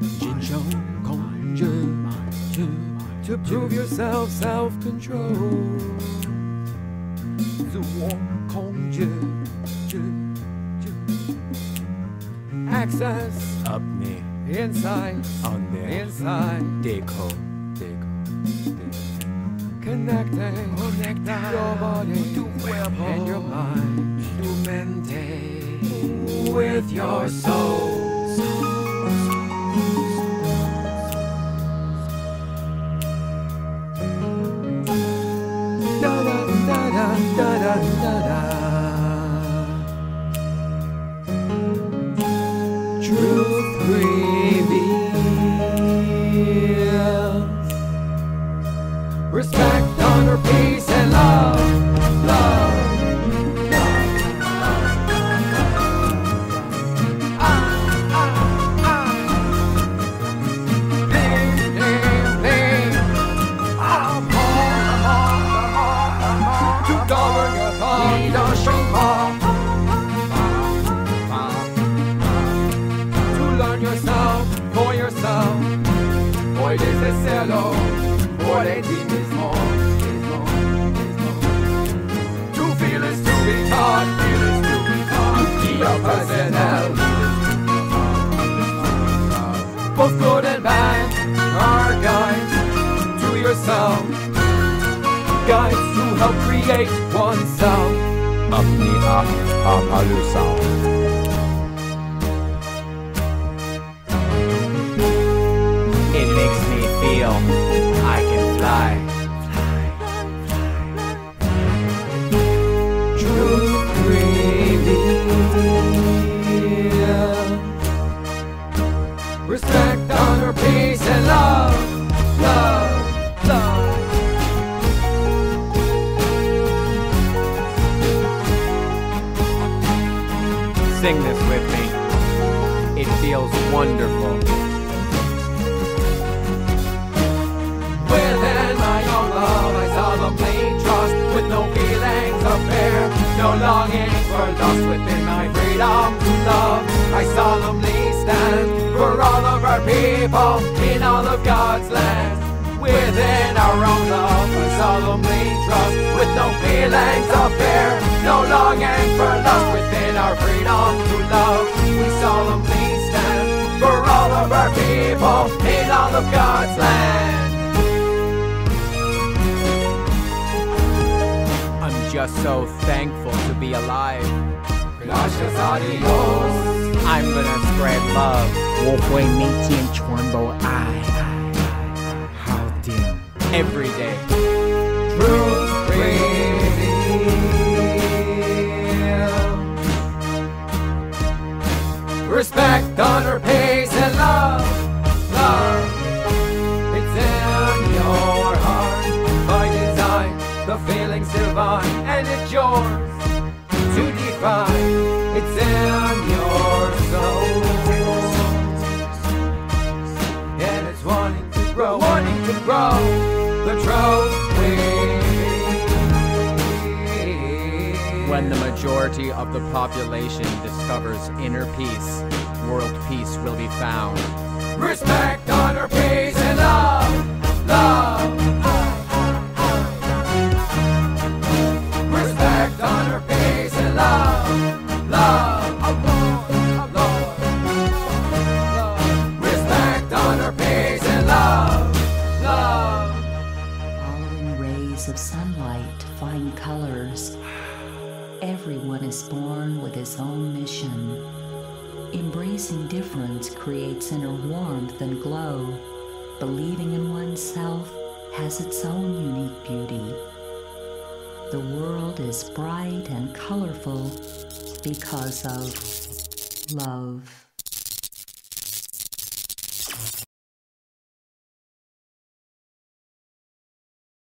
Jin Chong Kong Jin to prove yourself self-control. The war, conjure, Jin to. Access, apne, inside, under, inside, deco, deco, deco. Connecting, connecting your body to and your mind to maintain with your soul. soul. Reveals respect, honor, peace, ti mismo, mismo, mismo. To feel is to be taught, feel is to be taught. Be your personnel. Both good and bad are guides to yourself. Guides to help create oneself. अपनी आँख आभालू Sao It makes me feel I can fly. Sing this with me. It feels wonderful. Within my own love, I solemnly trust with no feelings of fear, no longing for lust within my freedom love. I solemnly stand for all of our people in all of God's land. Within our own love, I solemnly trust with no feelings of fear, no longing for lust in our freedom to love. We solemnly stand for all of our people in all of God's land. I'm just so thankful to be alive. Gracias a I'm gonna spread love. Wolfway Meaty and Chornbo I. How dim. Every day. True. To. It's in your soul. And it's wanting to grow, wanting to grow. The truth. When the majority of the population discovers inner peace, world peace will be found. Respect, honor, peace, and love. Love. Find colors. Everyone is born with his own mission. Embracing difference creates inner warmth and glow. Believing in oneself has its own unique beauty. The world is bright and colorful because of love.